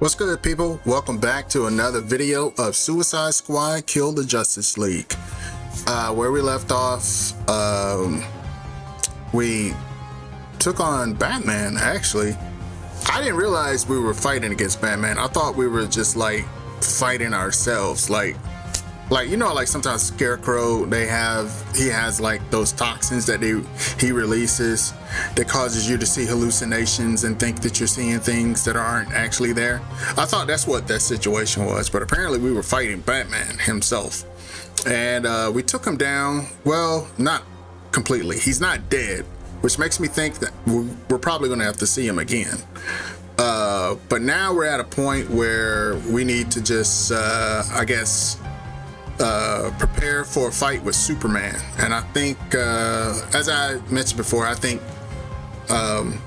What's good people? Welcome back to another video of Suicide Squad Kill the Justice League. Uh, where we left off, um, we took on Batman actually. I didn't realize we were fighting against Batman. I thought we were just like fighting ourselves. Like like you know like sometimes scarecrow they have he has like those toxins that they he releases that causes you to see hallucinations and think that you're seeing things that aren't actually there. I thought that's what that situation was but apparently we were fighting batman himself. And uh, we took him down well not completely. He's not dead which makes me think that we're probably going to have to see him again. Uh, but now we're at a point where we need to just uh, i guess uh, prepare for a fight with Superman. And I think, uh, as I mentioned before, I think um,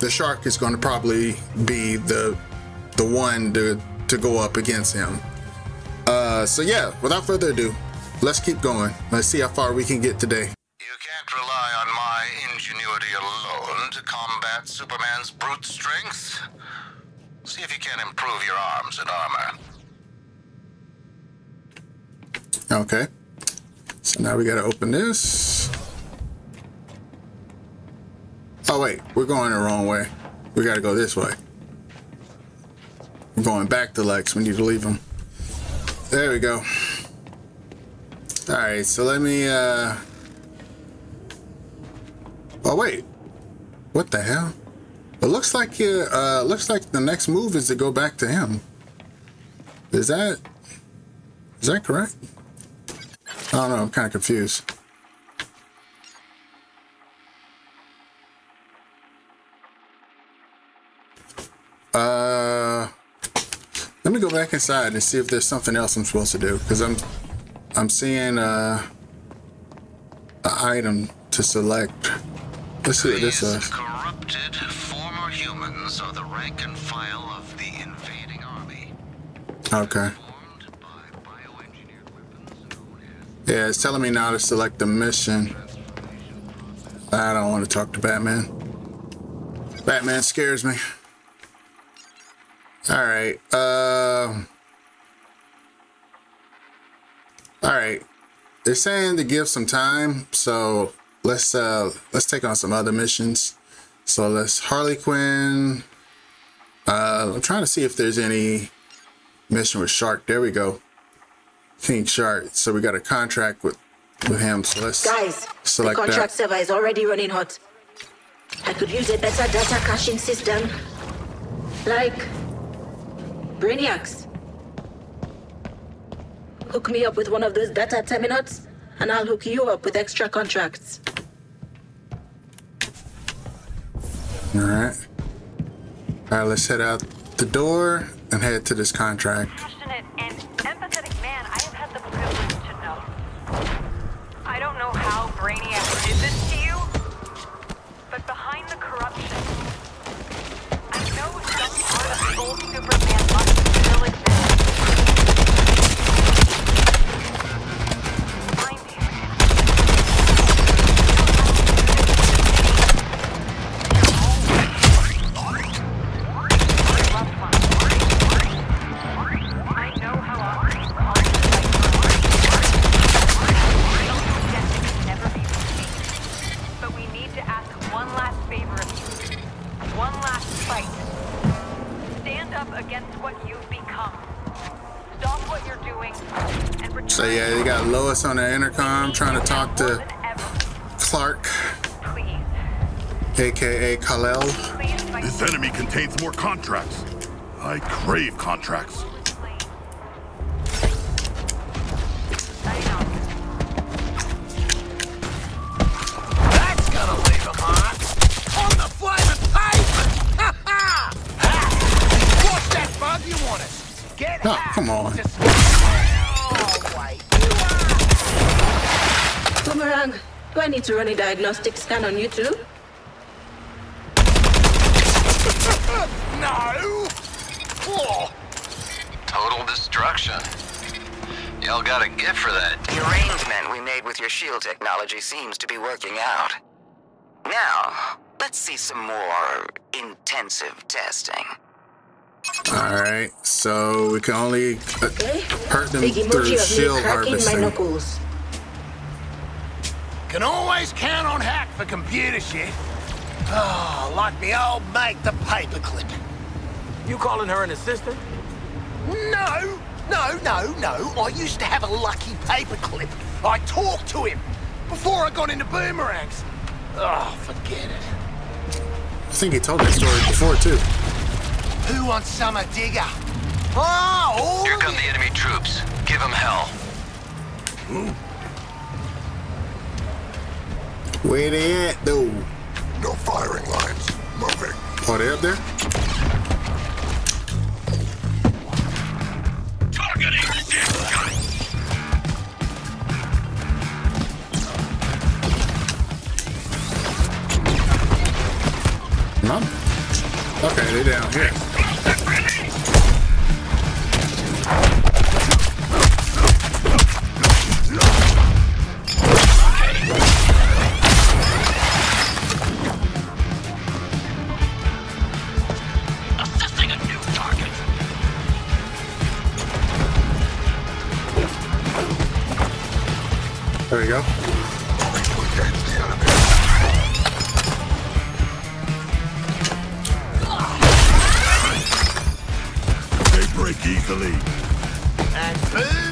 the Shark is going to probably be the the one to to go up against him. Uh, so yeah, without further ado, let's keep going. Let's see how far we can get today. You can't rely on my ingenuity alone to combat Superman's brute strength. See if you can improve your arms and armor. Okay. So now we gotta open this. Oh wait, we're going the wrong way. We gotta go this way. We're going back to Lex. We need to leave him. There we go. Alright, so let me, uh... Oh wait. What the hell? It looks like, uh, uh, looks like the next move is to go back to him. Is that... Is that correct? I don't know, I'm kind of confused. Uh, let me go back inside and see if there's something else I'm supposed to do because I'm I'm seeing uh, an item to select. Let's see what this is. corrupted former humans are the rank and file of the invading army. Okay. Yeah, it's telling me now to select the mission. I don't want to talk to Batman. Batman scares me. Alright, uh... Alright. They're saying to give some time, so let's uh let's take on some other missions. So let's Harley Quinn. Uh I'm trying to see if there's any mission with Shark. There we go. King Shark. So we got a contract with with him. So let's guys. Select the contract that. server is already running hot. I could use a better data caching system, like Brainiacs. Hook me up with one of those data terminals, and I'll hook you up with extra contracts. All right. All right. Let's head out the door and head to this contract. Intercom trying to talk to. Clark, aka Kal-El. This enemy contains more contracts. I crave contracts. Diagnostic scan on you too? No! Total destruction. Y'all got a gift for that. The arrangement we made with your shield technology seems to be working out. Now, let's see some more intensive testing. Alright, so we can only uh, Okay? hurt them through emoji of me shield cracking my harvesting. Knuckles. Can always count on Hack for computer shit. Oh, like me old mate, the paperclip. You calling her an assistant? No, no, no, no. I used to have a lucky paperclip. I talked to him before I got into boomerangs. Oh, forget it. I think he told that story before too. Who wants summer digger? Oh, all Here come you. the enemy troops. Give them hell. Hmm. Where they at though? No firing lines. Moving. Are they up there? Mom? Okay, they're down here. Assisting There you go. Engage the enemy. They break easily. And boom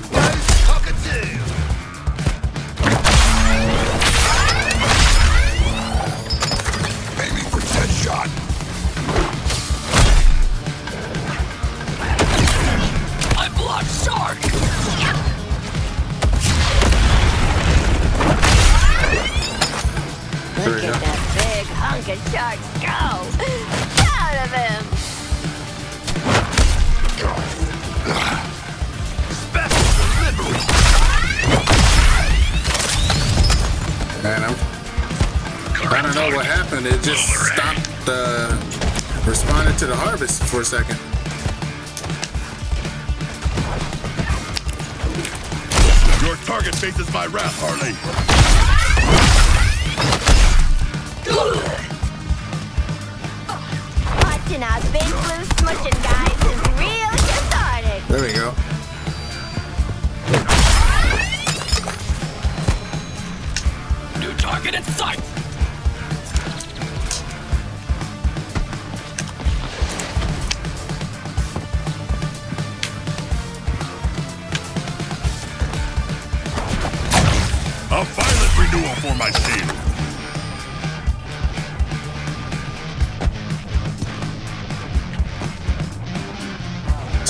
for a second. Your target faces my wrath, Harley.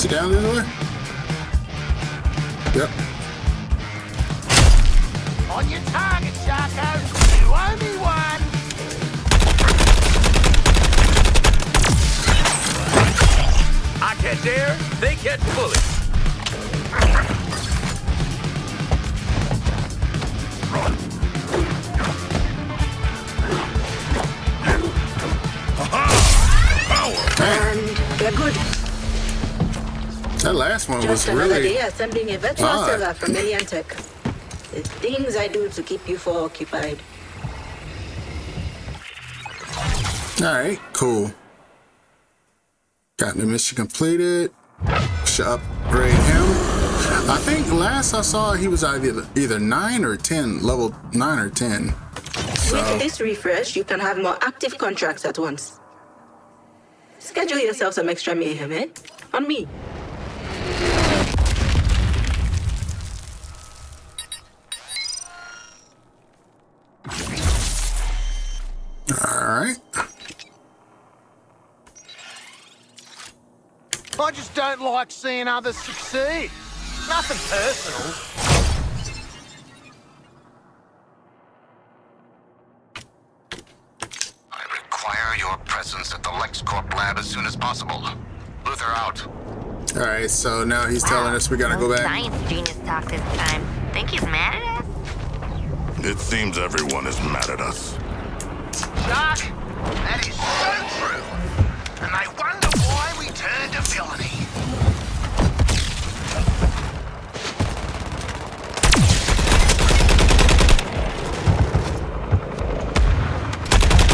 He down way? Yep. On your target, Sharko. You owe me one. I catch air, they catch bullets. That last one was Just another really. day assembling a virtual server from Alien Tech. The things I do to keep you four occupied. Alright, cool. Got the mission completed. Should upgrade him. I think last I saw he was either either 9 or 10, level 9 or 10. With this refresh, you can have more active contracts at once. Schedule yourself some extra mayhem, eh? On me. Alright. I just don't like seeing others succeed. Nothing personal. I require your presence at the LexCorp lab as soon as possible. Luthor out. Alright, so now he's telling us we gotta No go back. Science genius talk this time. Think he's mad at us? It seems everyone is mad at us. Jack, that is so true. And they wonder why we turned to villainy.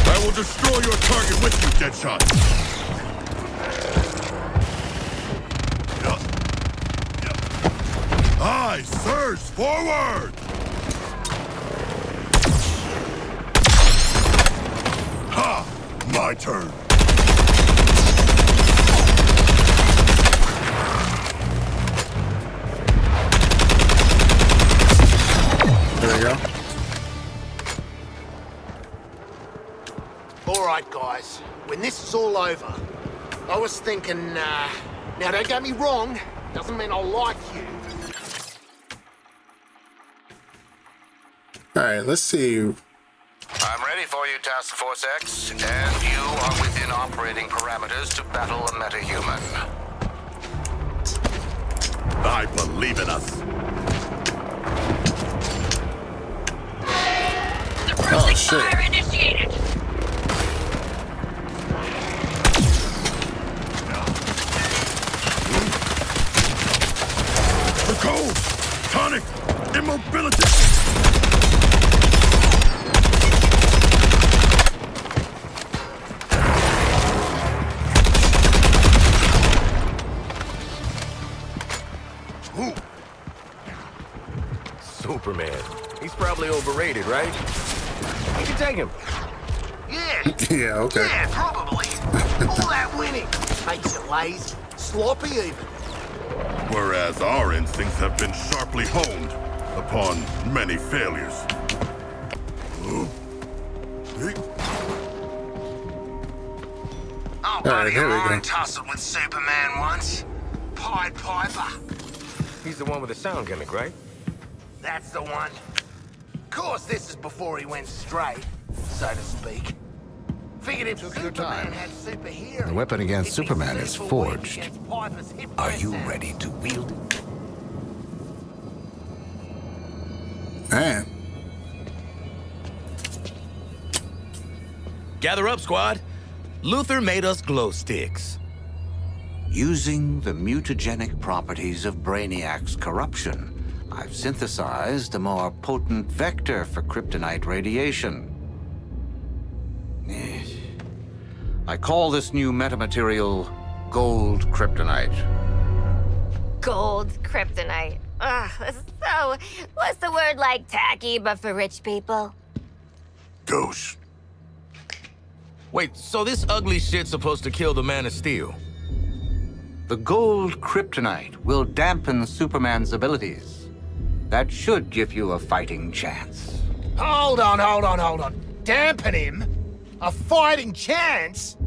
I will destroy your target with you, Deadshot. Eyes, surge forward! My turn. There you go. All right, guys. When this is all over, I was thinking, uh... Now, don't get me wrong. Doesn't mean I like you. All right, let's see. I'm ready for you, Task Force X, and you are within operating parameters to battle a metahuman. I believe in us. Oh shit! fire initiated! The cold! Tonic! Immobility! Probably overrated, right? You can take him. Yeah. Yeah, okay. Yeah, probably. all that winning. Makes it lazy. Sloppy even. Whereas our instincts have been sharply honed upon many failures. Ooh. Oh, buddy, here we go. I tussled with Superman once. Pied Piper. He's the one with the sound gimmick, right? That's the one. Of course, this is before he went straight, so to speak. Figured if Took Superman time. had superheroes... The weapon against Superman is suitable forged. against Piper's hip Are you ready to wield it? Man, Gather up, squad. Luthor made us glow sticks. Using the mutagenic properties of Brainiac's corruption, I've synthesized a more potent vector for kryptonite radiation. Eh. I call this new metamaterial gold kryptonite. Gold kryptonite. Ugh, so. What's the word like tacky, but for rich people? Ghost. Wait, so this ugly shit's supposed to kill the Man of Steel? The gold kryptonite will dampen Superman's abilities. That should give you a fighting chance. Hold on, hold on, hold on. Dampen him? A fighting chance?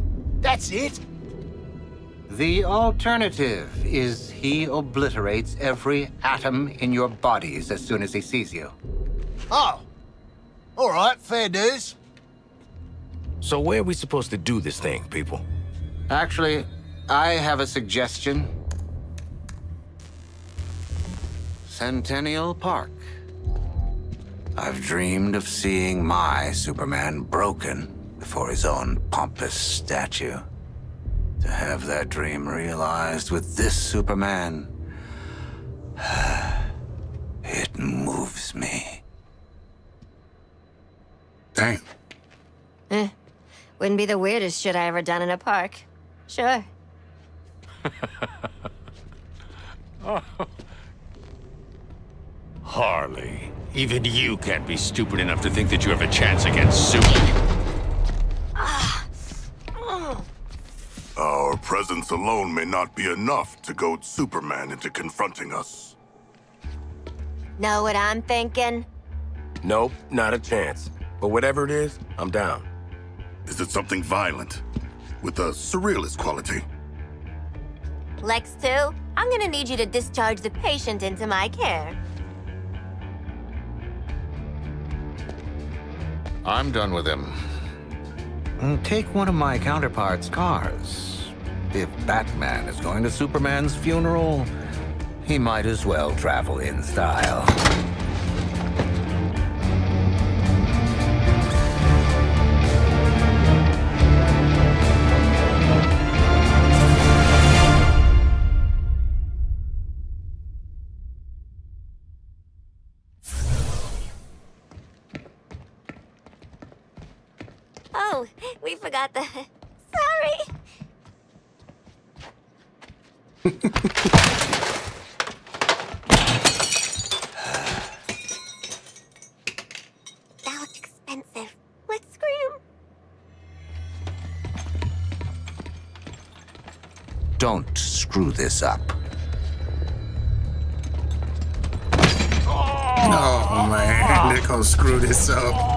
That's it? The alternative is he obliterates every atom in your bodies as soon as he sees you. Oh. All right, fair dues. So where are we supposed to do this thing, people? Actually, I have a suggestion. Centennial Park. I've dreamed of seeing my Superman broken before his own pompous statue. To have that dream realized with this Superman, it moves me. dang. Eh. Wouldn't be the weirdest shit I ever done in a park. Sure. Harley, even you can't be stupid enough to think that you have a chance against Superman. Ah. Our presence alone may not be enough to goad Superman into confronting us. Know what I'm thinking? Nope, not a chance. But whatever it is, I'm down. Is it something violent? With a surrealist quality? Lex 2, I'm gonna need you to discharge the patient into my care. I'm done with him. Take one of my counterpart's cars. If Batman is going to Superman's funeral, he might as well travel in style. This up.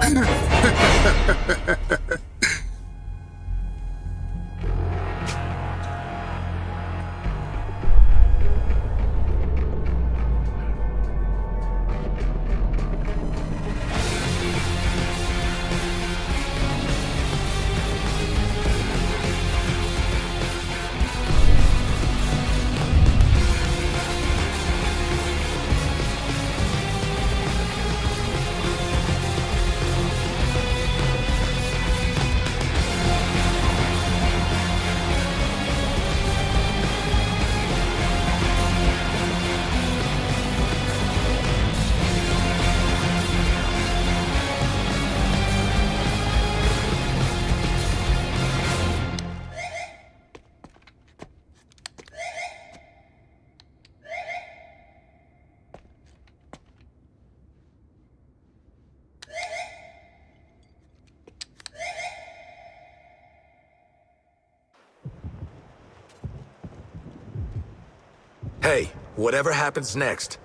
Hey, whatever happens next,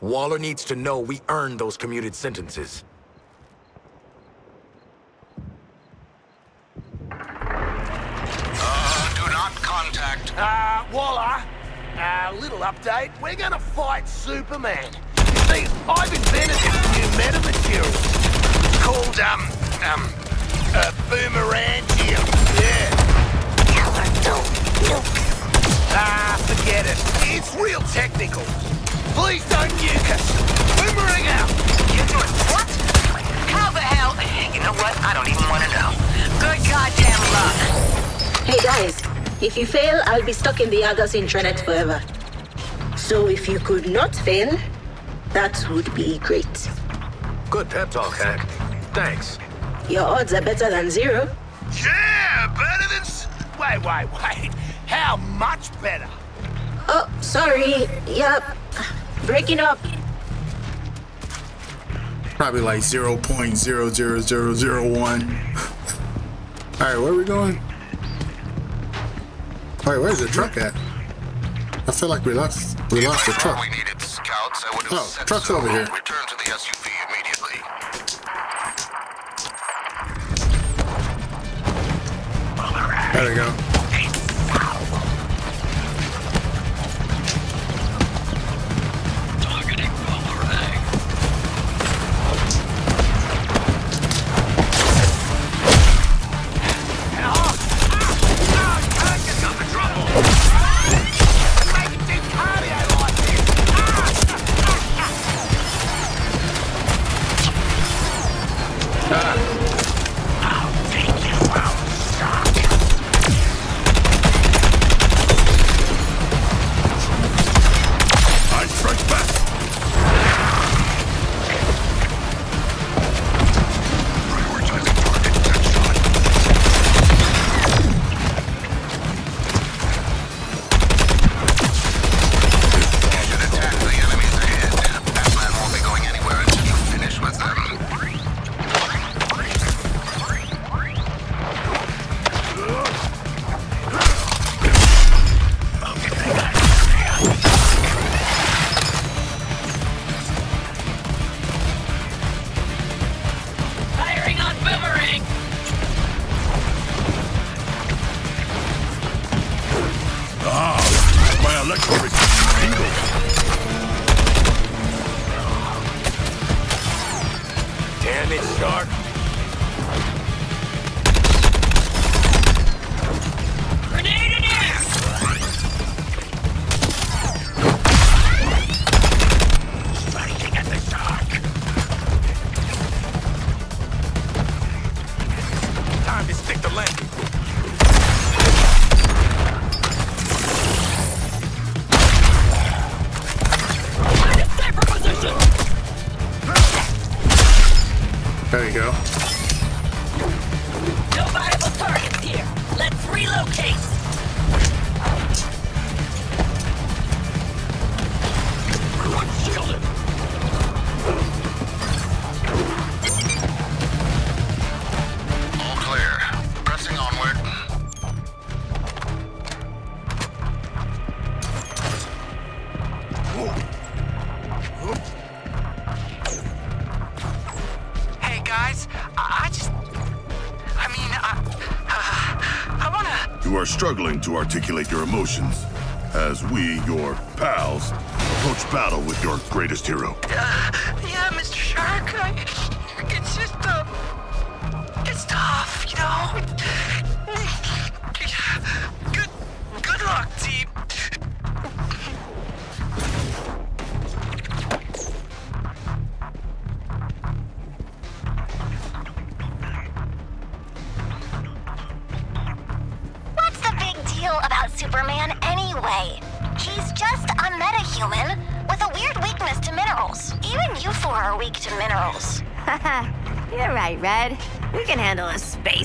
Waller needs to know we earned those commuted sentences. Uh, do not contact. Uh, Waller, uh, little update. We're gonna fight Superman. You see, I've invented this new meta material. It's called, um, um, uh, Boomerangium. Yeah. Ah, forget it. It's real technical. Please don't nuke us. Boomerang out. You're doing what? How the hell? You know what? I don't even want to know. Good goddamn luck. Hey guys, if you fail, I'll be stuck in the Argus intranet forever. So if you could not fail, that would be great. Good pep talk, Hack. Thanks. Your odds are better than zero. Yeah, better than... Wait, wait, wait. How much better? Oh, sorry. Yep. Breaking up. Probably like 0.00001. Alright, where are we going? Wait, where's the truck at? I feel like we lost we lost the truck. We needed scouts. I would have Oh, said truck's so. over here. Return to the SUV immediately. There we go. Articulate your emotions as we, your pals, approach battle with your greatest hero. Uh,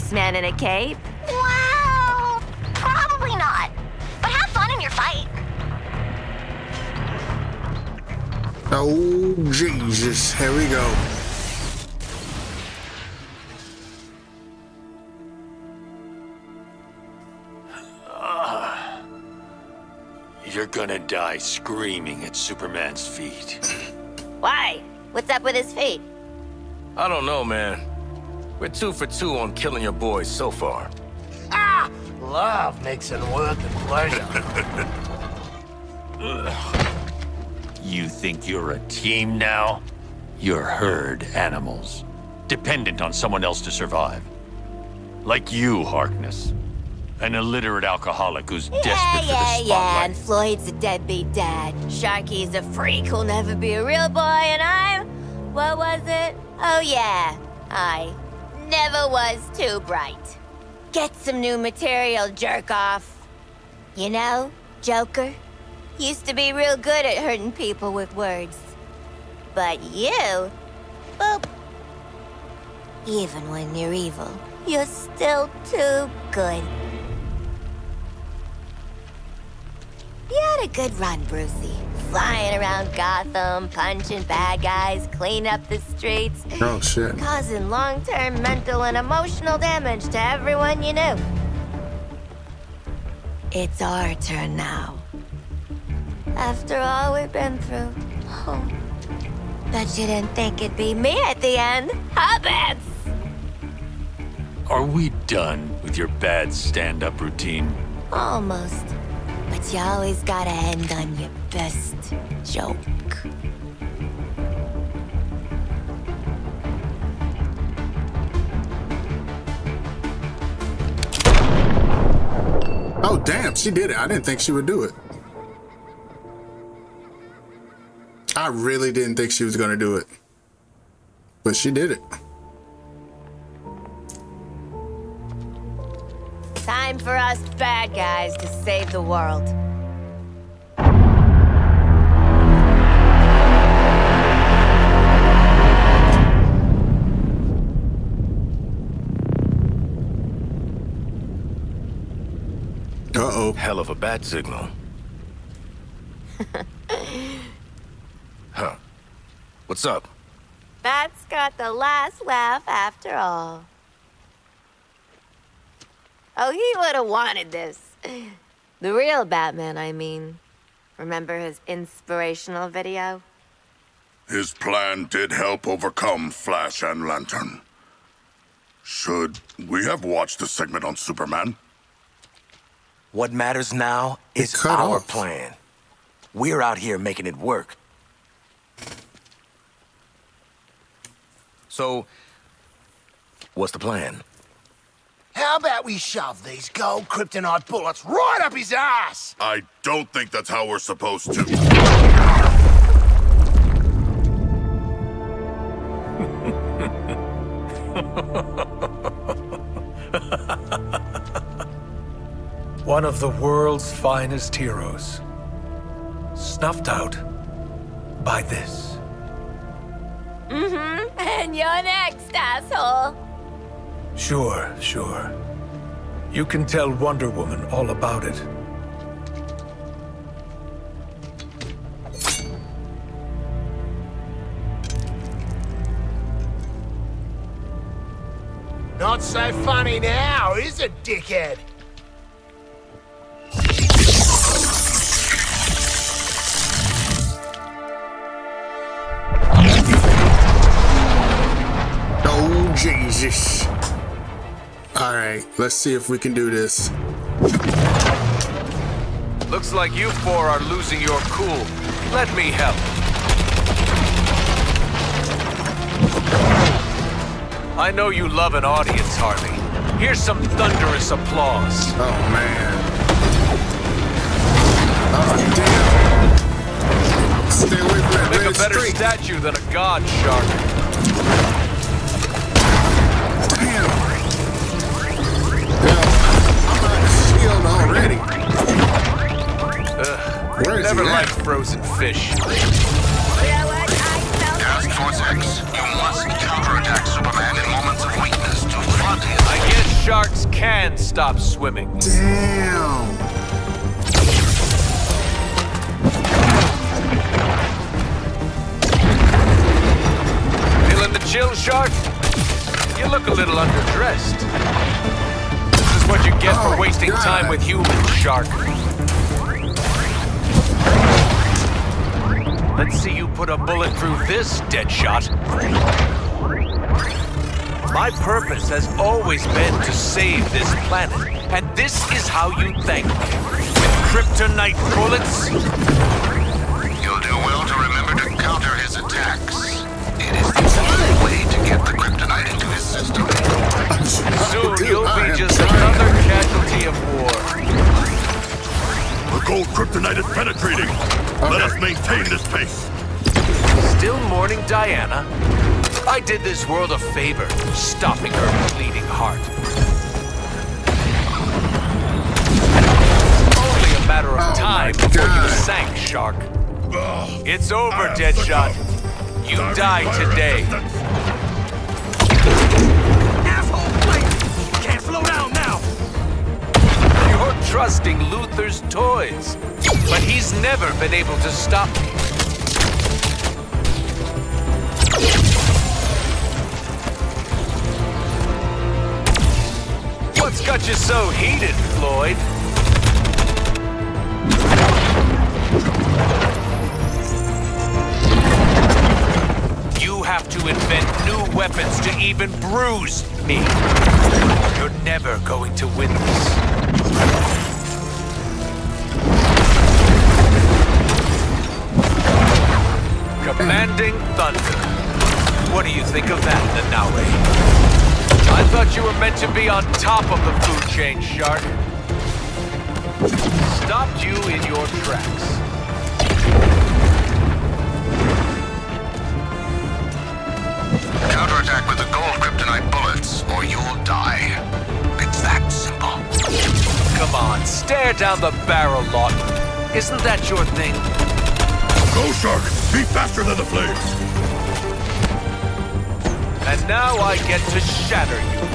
a spaceman in a cape. Wow! Probably not. But have fun in your fight. Oh, Jesus. Here we go. You're gonna die screaming at Superman's feet. Why? What's up with his feet? I don't know, man. We're two for two on killing your boys so far. Ah! Love makes it worth the pleasure. You think you're a team now? You're herd animals, dependent on someone else to survive. Like you, Harkness. An illiterate alcoholic who's Yeah, desperate for yeah, the yeah. spotlight. And Floyd's a deadbeat dad. Sharky's a freak who'll never be a real boy, and I'm. What was it? Oh, yeah. I never was too bright. Get some new material, jerk off. You know, Joker used to be real good at hurting people with words. But you, boop. Even when you're evil, you're still too good. You had a good run, Brucey. Flying around Gotham, punching bad guys, cleaning up the streets, Oh, shit. causing long-term mental and emotional damage to everyone you knew. It's our turn now. After all we've been through. Oh. Bet you didn't think it'd be me at the end, huh, Bats? Are we done with your bad stand-up routine? Almost. But you always gotta end on your best joke. Oh, damn. She did it. I didn't think she would do it. I really didn't think she was going to do it. But she did it. Time for us bad guys to save the world. Uh-oh. Hell of a bat signal. huh. What's up? Bat's got the last laugh after all. Oh, he would have wanted this. The real Batman, I mean. Remember his inspirational video? His plan did help overcome Flash and Lantern. Should we have watched the segment on Superman? What matters now is our off. plan. We're out here making it work. So, what's the plan? How about we shove these gold kryptonite bullets right up his ass? I don't think that's how we're supposed to. One of the world's finest heroes. Snuffed out by this. Mm-hmm. And you're next, asshole. Sure, sure. You can tell Wonder Woman all about it. Not so funny now, is it, dickhead? Oh, Jesus. All right, let's see if we can do this. Looks like you four are losing your cool. Let me help. I know you love an audience, Harley. Here's some thunderous applause. Oh, man. Oh, damn. Stay away from that Make a better statue than a god shark. Damn. Where is never he liked frozen fish. Task Force X, you must counterattack Superman in moments of weakness to flood his... I guess sharks can stop swimming. Damn. Feeling the chill, shark? You look a little underdressed. This is what you get Oh, for wasting God. time with humans, shark. Let's see you put a bullet through this, Deadshot. My purpose has always been to save this planet, and this is how you thank me. With kryptonite bullets? You'll do well to remember to counter his attacks. It is the only way to get the kryptonite into his system. Soon Dude, you'll I be am just another casualty of war. The gold kryptonite is penetrating. Let us maintain this pace. Still mourning Diana? I did this world a favor, stopping her bleeding heart. Only a matter of Oh time my before you God. sank, Shark. Oh, it's over, Deadshot. You die today. Asshole! Wait! Can't slow down now! You're trusting Luthor's toys, but he's never been able to stop me. What's got you so heated, Floyd? You have to invent new weapons to even bruise me. You're never going to win this. Commanding Thunder. What do you think of that, Nanaue? I thought you were meant to be on top of the food chain, Shark. Stopped you in your tracks. Counterattack with the gold kryptonite bullets, or you'll die. It's that simple. Come on, stare down the barrel, Lawton. Isn't that your thing? Go, Shark! Be faster than the flames! And now I get to shatter you.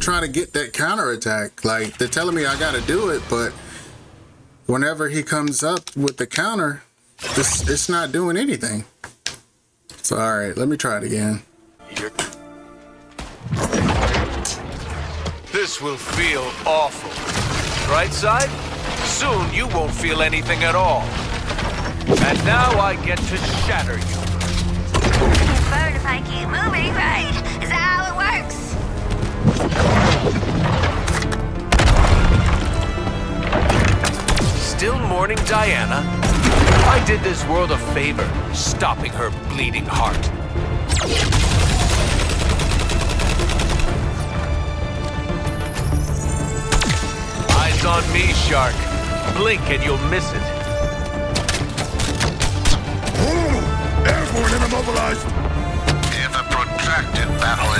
Struggling to try to get that counterattack. Like, they're telling me I gotta do it, but whenever he comes up with the counter, it's, it's not doing anything. So, alright, let me try it again. This will feel awful. Right side? Soon you won't feel anything at all. And now I get to shatter you. Bird if I keep moving, right? Still mourning Diana? I did this world a favor, stopping her bleeding heart. Eyes on me, Shark. Blink and you'll miss it. Airborne and immobilized! If a protracted battle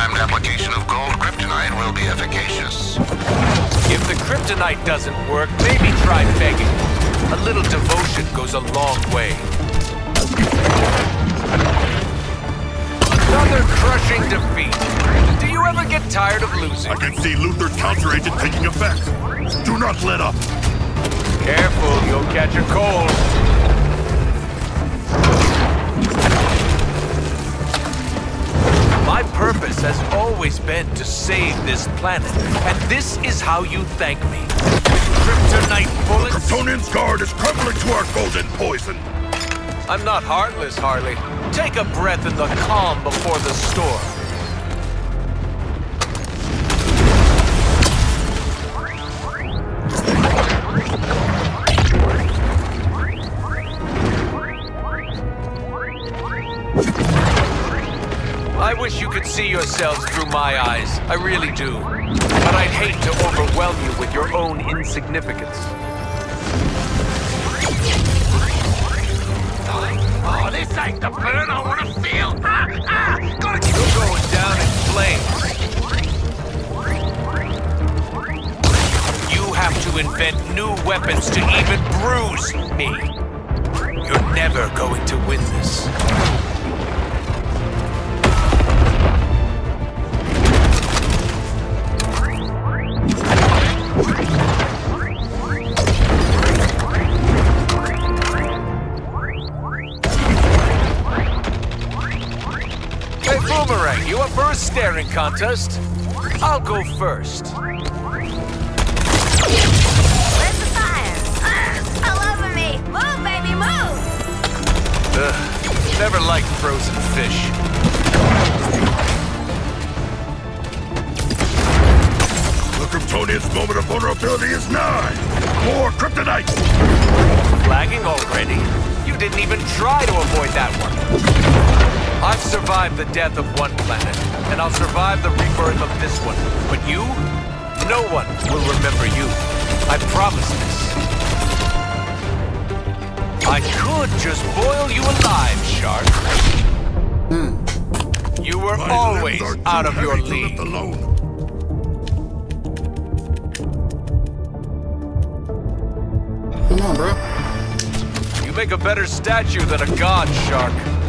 timed application of gold kryptonite will be efficacious. If the kryptonite doesn't work, maybe try begging. A little devotion goes a long way. Another crushing defeat. Do you ever get tired of losing? I can see Luthor's counteragent taking effect. Do not let up. Careful, you'll catch a cold. My purpose has always been to save this planet, and this is how you thank me. Kryptonite bullets. Kryptonian's guard is crumbling to our golden poison. I'm not heartless, Harley. Take a breath in the calm before the storm. See yourselves through my eyes. I really do. But I'd hate to overwhelm you with your own insignificance. Oh, this ain't the burn I want to feel. Ah, ah, gotta keep You're going down in flames. You have to invent new weapons to even bruise me. You're never going to win this. Contest? I'll go first. Where's the fire? Ah, all over me. Move, baby, move. Ugh, never liked frozen fish. The Kryptonian's moment of vulnerability is nigh. More kryptonite. Flagging already? You didn't even try to avoid that one. I've survived the death of one planet, and I'll survive the rebirth of this one. But you? No one will remember you. I promise this. I could just boil you alive, Shark. Hmm. You were My always limbs are too out of your heavy to lift league. alone. Come on, bro. You make a better statue than a god, Shark.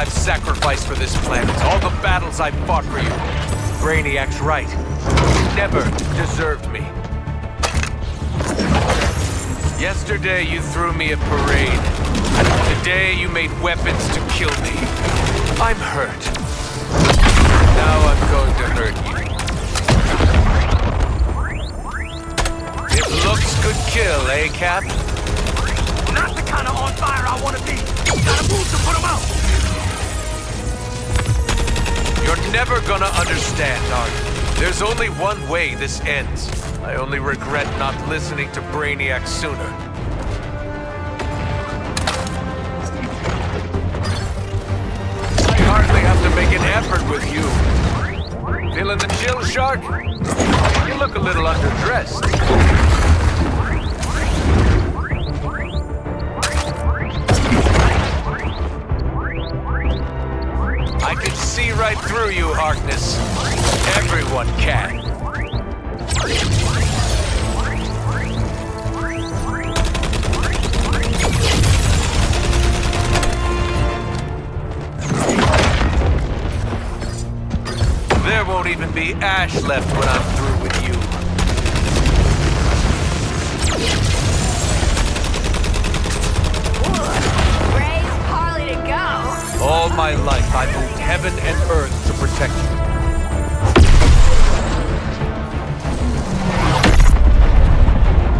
I've sacrificed for this planet, all the battles I've fought for you. Brainiac's right. You never deserved me. Yesterday you threw me a parade. Today you made weapons to kill me. I'm hurt. Now I'm going to hurt you. It looks good kill, eh, Cap? Not the kind of on fire I want to be. Gotta move to put him out. Never gonna understand, are you? There's only one way this ends. I only regret not listening to Brainiac sooner. I hardly have to make an effort with you. Feeling the chill, Shark? You look a little underdressed. Right through you, Harkness. Everyone can. There won't even be ash left when I'm All my life, I moved heaven and earth to protect you.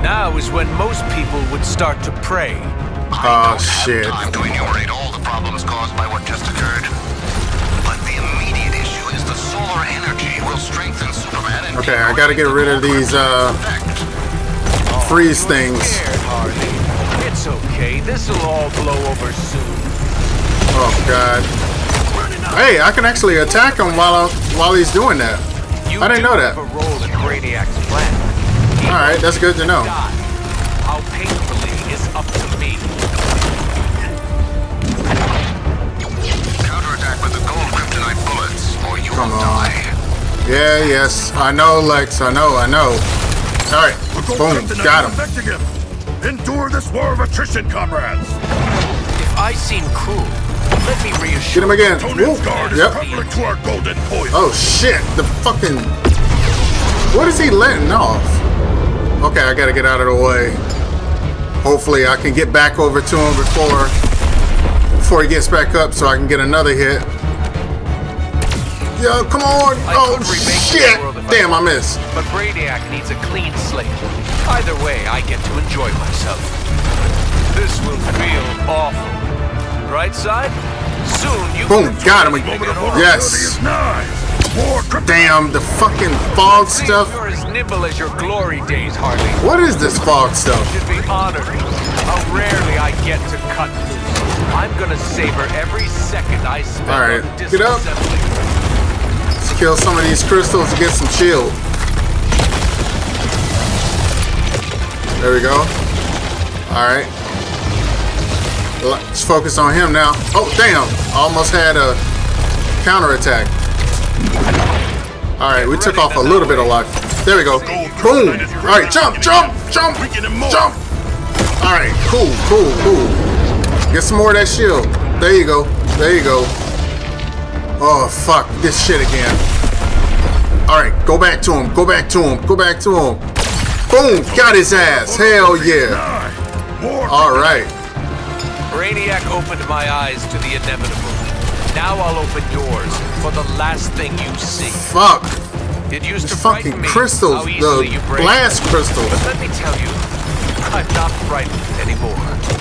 Now is when most people would start to pray. Oh shit. Time to enumerate all the problems caused by what just occurred. But the immediate issue is the solar energy will strengthen Superman and Okay, I gotta get rid of these uh freeze things. It's okay. This'll all blow over soon. Oh god. Hey, I can actually attack him while while he's doing that. You I didn't know that. have a role in Brainiac's plan. All right, that's good to know. How painfully is up to me. counterattack with the gold kryptonite bullets, or you come on. Yeah, yes. I know, Lex. I know, I know. All right. Boom. Got him. Him. Endure this war of attrition, comrades. If I seem cruel, let me Get him again. Guard Yep. to our golden poison. Oh, shit. The fucking... What is he letting off? Okay, I gotta get out of the way. Hopefully I can get back over to him before... Before he gets back up so I can get another hit. Yo, come on! I Oh, could remake this shit! Damn, I missed. But Brainiac needs a clean slate. Either way, I get to enjoy myself. This will feel awful. Right side? Soon you Boom, got him. all. Yes. Damn, the fucking fog stuff. You're as nimble as your glory days, Harley. What is this fog stuff? should be honored. How rarely I get to cut loose. I'm gonna savor every second I spend All right, get up. Let's kill some of these crystals to get some chill. There we go. Alright. Let's focus on him now. Oh, damn. Almost had a counterattack. Alright, we took off a little bit of life. There we go. Boom. Alright, jump, jump, jump, jump. Alright, cool, cool, cool. Get some more of that shield. There you go. There you go. Oh, fuck. This shit again. Alright, go back to him. Go back to him. Go back to him. Boom! Got his ass. Hell yeah. Alright. Brainiac opened my eyes to the inevitable. Now I'll open yours for the last thing you see. Fuck. It used These to frighten fucking me crystals. The blast crystals. But let me tell you, I'm not frightened anymore.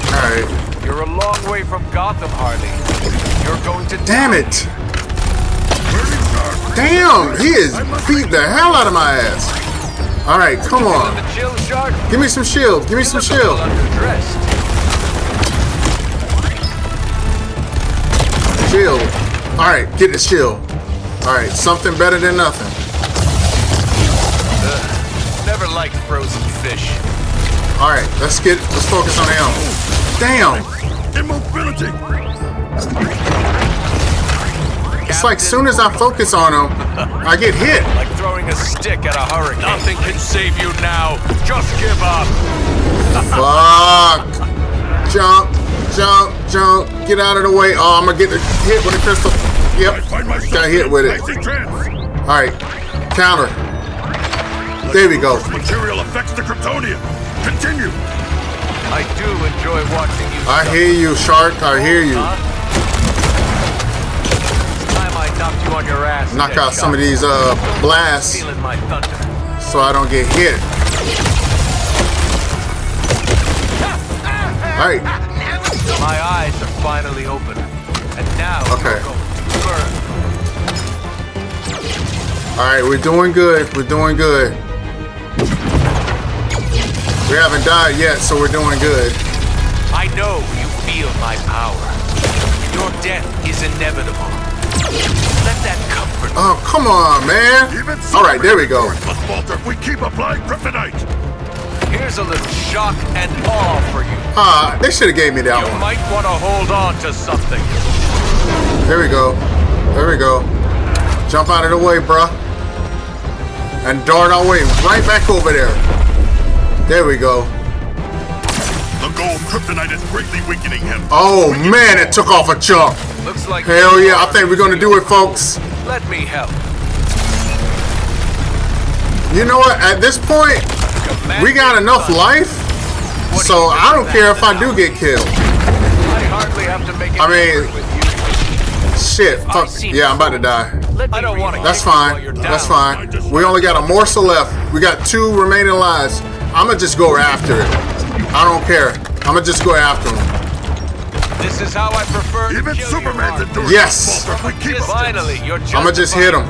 Alright. You're a long way from Gotham, Harley. You're going to Damn it. Damn! He is beat the hell out of my ass. Alright, come on. the. Give me some shield. Give me some shield. Shield. Alright, get the shield. Alright, something better than nothing. Ugh, never liked frozen fish. Alright, let's get let's focus on him. Damn! Immobility. It's like soon as I focus on him, I get hit. Like throwing a stick at a hurricane. Nothing can save you now. Just give up. Fuck! Jump, jump, jump. Get out of the way. Oh, I'm gonna get hit with the crystal. Yep. Got hit with it. Alright. Counter. There we go. Material affects the Kryptonian. Continue. I do enjoy watching you. I hear you, Shark. I hear you. Time I knocked you on your ass. Knock out some of these uh blasts Feeling my thunder. so I don't get hit. Alright. My eyes are finally open. And now Okay. you're going to burn. Alright, we're doing good. We're doing good. We haven't died yet, so we're doing good. I know you feel my power. Your death is inevitable. Let that comfort Oh, come on, man. Alright, there we go. Must falter if we keep applying kryptonite. Here's a little shock and awe for you. Ah, they should have gave me that You one. might want to hold on to something. There we go. There we go. Jump out of the way, bruh. And dart our way right back over there. There we go. The gold kryptonite is greatly weakening him. Oh man, it took off a chunk. Looks like Hell yeah, I think we're gonna do it, folks. Let me help. You know what? At this point, we got enough life, so I don't care if I do get killed. I mean, shit. Fuck. Yeah, I'm about to die. That's fine. That's fine. We only got a morsel left. We got two remaining lives. I'ma just go after it. I don't care. I'ma just go after him. This is how I prefer Even to kill Superman's you, endurance Yes. must falter if we keep Finally, you're I'ma just hit him.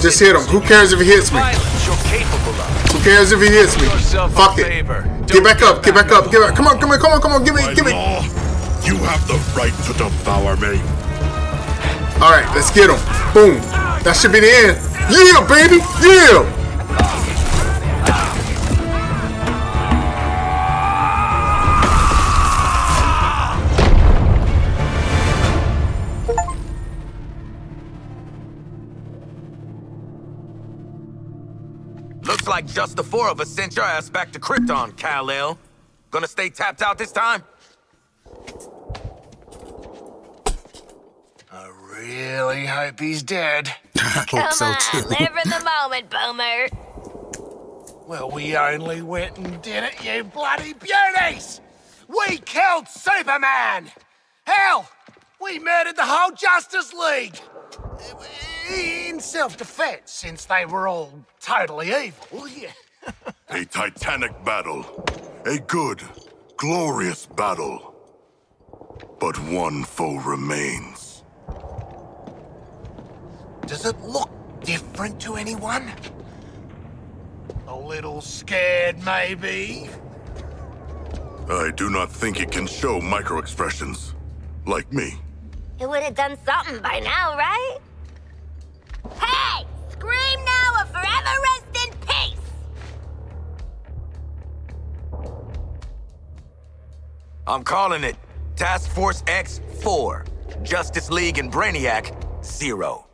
Just hit him. Who cares if he hits me? violence you're capable of. Who cares if he hits me? Fuck it. Get back up. Get back up. Get back. Come on. Come on. Come on. Come on. Give me. Give me. you have the right to devour me. All right. Let's get him. Boom. That should be the end. Yeah, baby. Yeah. Like just the four of us sent your ass back to Krypton, Kal-El. Gonna stay tapped out this time? I really hope he's dead. I Come hope so on, too. live in the moment, Boomer. Well, we only went and did it, you bloody beauties! We killed Superman! Hell, we murdered the whole Justice League! In self-defense, since they were all totally evil, yeah. A titanic battle. A good, glorious battle. But one foe remains. Does it look different to anyone? A little scared, maybe? I do not think it can show micro-expressions. Like me. It would have done something by now, right? Hey! Scream now or forever rest in peace! I'm calling it Task Force X-4. Justice League and Brainiac, zero.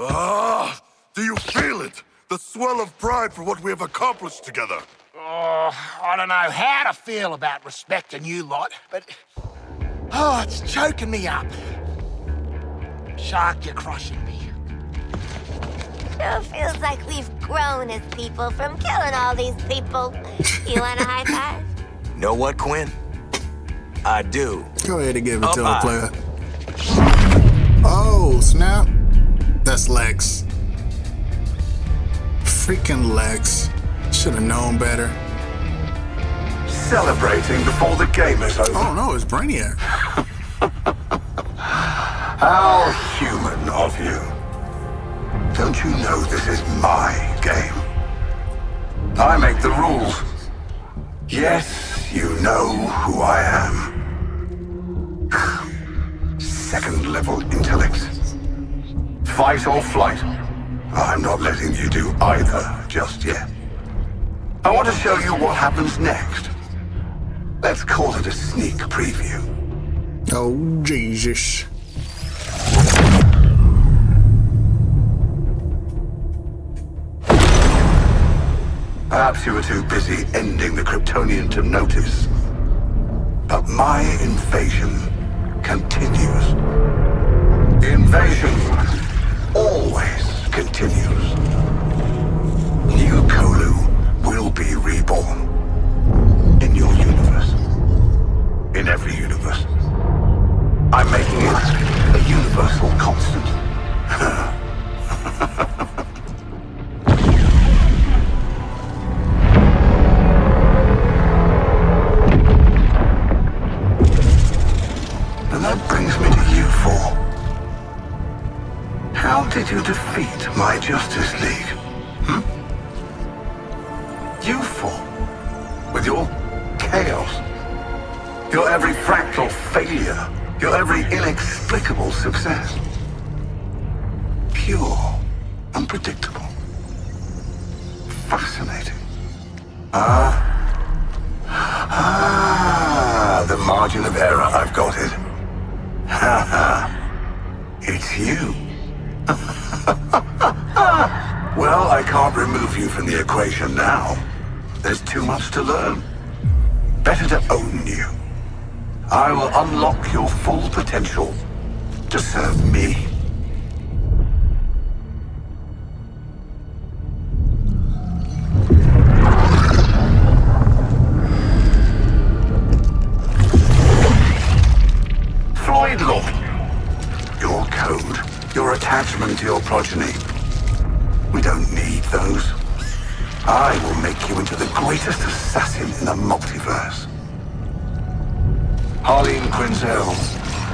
Ah! Do you feel it? The swell of pride for what we have accomplished together. Oh, I don't know how to feel about respecting you lot, but... Oh, it's choking me up. Shark, you're crushing me. Sure feels like we've grown as people from killing all these people. You want a high five? Know what, Quinn? I do. Go ahead and give it Up to high. a player. Oh, snap. That's Lex. Freaking Lex. Should have known better. Celebrating before the game is over. Oh no, it's Brainiac. How human of you. Don't you know this is my game? I make the rules. Yes, you know who I am. Second level intellect. Fight or flight. I'm not letting you do either just yet. I want to show you what happens next. Let's call it a sneak preview. Oh, Jesus. Perhaps you were too busy ending the Kryptonian to notice. But my invasion continues. The invasion always continues. New Colu will be reborn. Every universe. I'm making it a universal constant. And that brings me to you four. How did you defeat my Justice League? Your every fractal failure. Your every inexplicable success. Pure. Unpredictable. Fascinating. Ah. Ah, the margin of error. I've got it. Ha ha. It's you. well, I can't remove you from the equation now. There's too much to learn. Better to own you. I will unlock your full potential to serve me. Floyd Law. Your code, your attachment to your progeny. We don't need those. I will make you into the greatest assassin in the multiverse. Harleen Quinzel,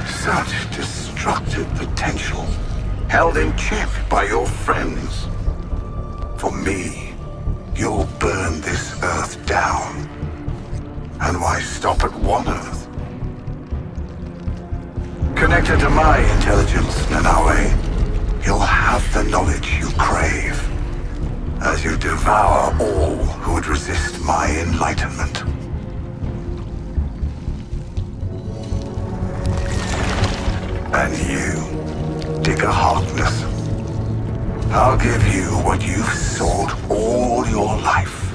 such destructive potential, held in check by your friends. For me, you'll burn this Earth down. And why stop at one Earth? Connected to my intelligence, Nanaue, you'll have the knowledge you crave. As you devour all who would resist my enlightenment. And you, Digger Harkness. I'll give you what you've sought all your life.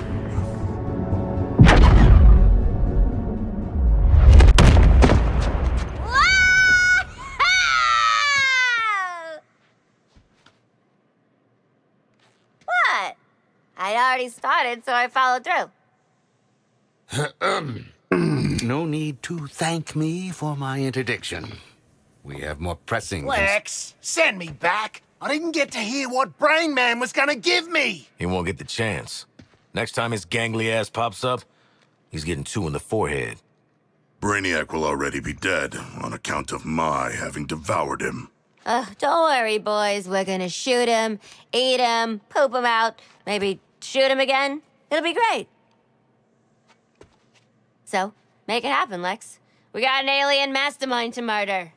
What? I'd already started, so I followed through. no need to thank me for my interdiction. We have more pressing. cons- Lex, send me back. I didn't get to hear what Brain Man was gonna give me. He won't get the chance. Next time his gangly ass pops up, he's getting two in the forehead. Brainiac will already be dead on account of my having devoured him. Ugh, don't worry, boys. We're gonna shoot him, eat him, poop him out, maybe shoot him again. It'll be great. So, make it happen, Lex. We got an alien mastermind to murder.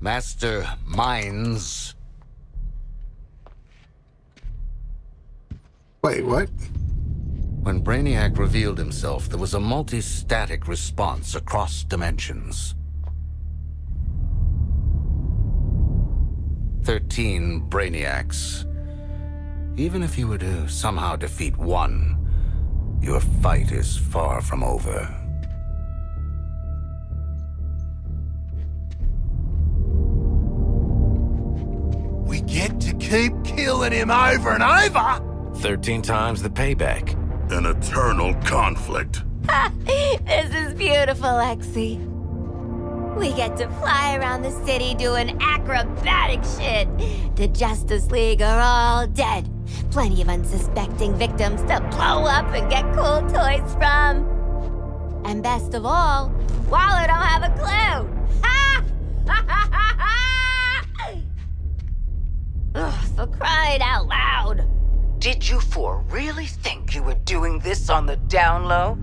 Master Minds. Wait, what? When Brainiac revealed himself, there was a multi-static response across dimensions. Thirteen Brainiacs. Even if you were to somehow defeat one, your fight is far from over. Keep killing him over and over. 13 times the payback. An eternal conflict. this is beautiful, Lexi. We get to fly around the city doing acrobatic shit. The Justice League are all dead. Plenty of unsuspecting victims to blow up and get cool toys from. And best of all, Waller don't have a clue. Ugh, for crying out loud. Did you four really think you were doing this on the down low?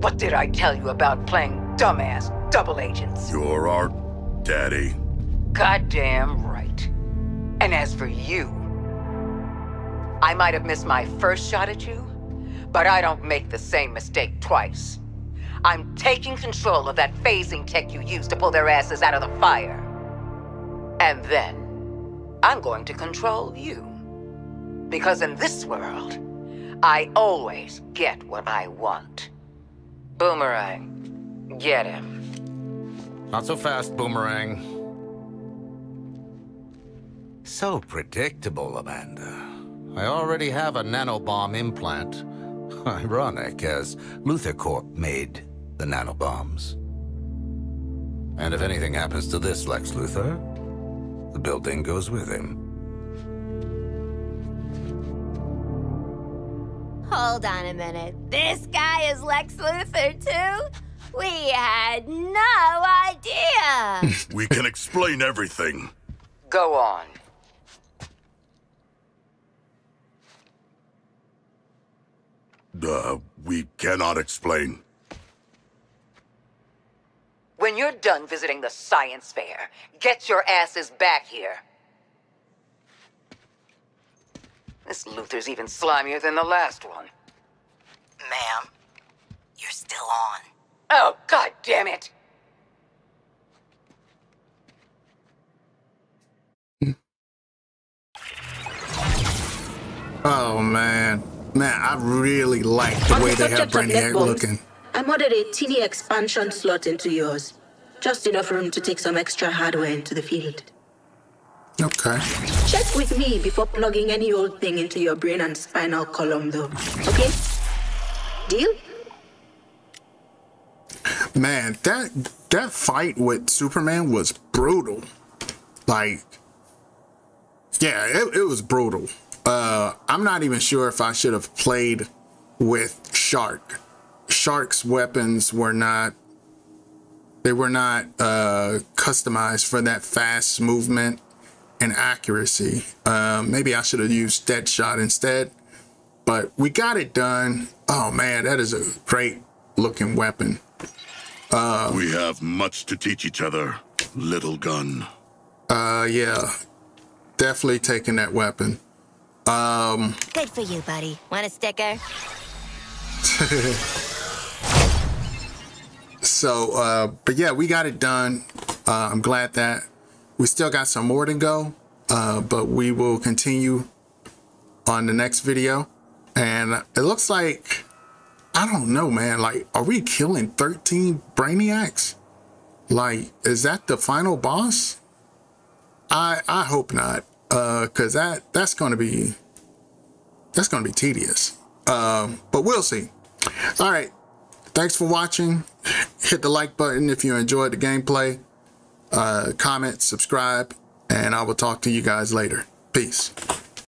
What did I tell you about playing dumbass double agents? You're our daddy. Goddamn right. And as for you, I might have missed my first shot at you, but I don't make the same mistake twice. I'm taking control of that phasing tech you used to pull their asses out of the fire. And then, I'm going to control you. Because in this world, I always get what I want. Boomerang, get him. Not so fast, Boomerang. So predictable, Amanda. I already have a nanobomb implant. Ironic, as Luthor Corp made the nanobombs. And if anything happens to this Lex Luthor, the building goes with him. Hold on a minute. This guy is Lex Luthor, too? We had no idea. we can explain everything. Go on. Uh, we cannot explain. When you're done visiting the science fair, get your asses back here. This Luthor's even slimier than the last one. Ma'am, you're still on. Oh, god damn it! Oh man, man, I really like the On way they have subject of Brainiac looking. I modded a teeny expansion slot into yours. Just enough room to take some extra hardware into the field. Okay. Check with me before plugging any old thing into your brain and spinal column, though. Okay? Deal? Man, that that fight with Superman was brutal. Like, yeah, it, it was brutal. Uh, I'm not even sure if I should have played with Shark. Shark's weapons were not they were not uh, customized for that fast movement and accuracy. Uh, maybe I should have used Deadshot instead. But we got it done. Oh man, that is a great looking weapon. Uh, we have much to teach each other, little gun. Uh, yeah, definitely taking that weapon. Um, Good for you, buddy. Want a sticker? so, uh, but yeah, we got it done. Uh, I'm glad that we still got some more to go. Uh, but we will continue on the next video. And it looks like, I don't know, man. Like, are we killing 13 Brainiacs? Like, is that the final boss? I I hope not. Uh, cause that that's gonna be that's gonna be tedious. Um, but we'll see. All right. Thanks for watching. Hit the like button if you enjoyed the gameplay. Uh, comment, subscribe, and I will talk to you guys later. Peace.